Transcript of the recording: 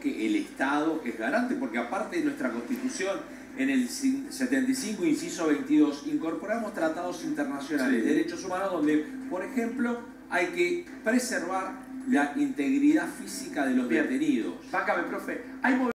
que el Estado es garante, porque aparte de nuestra Constitución, en el 75, inciso 22, incorporamos tratados internacionales de derechos humanos donde, por ejemplo, hay que preservar la integridad física de los Bien. detenidos. Bácame, profe. Hay